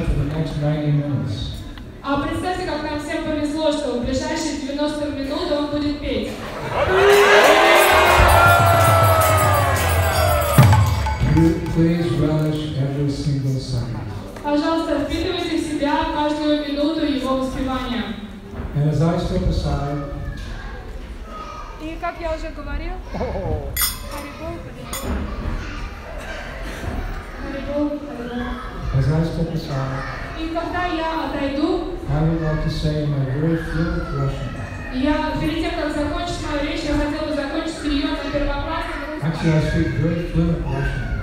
for the next 90 minutes. А представьте, как нам всем повезло, что в ближайшие 90 минут он будет петь. Please relish every single second. Пожалуйста, впитывайте в себя каждую минуту его воспевания. And as I step aside, и как я уже говорил, Харибол, Харибол, Харибол, Харибол. I would like to say in my very fluent Russian. Actually, I speak very fluent Russian.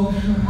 我是。